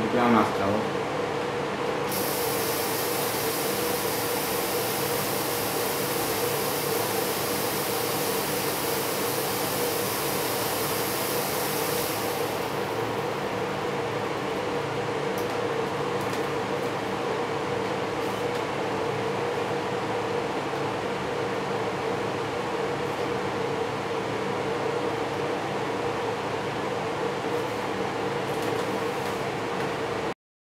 你不要拿走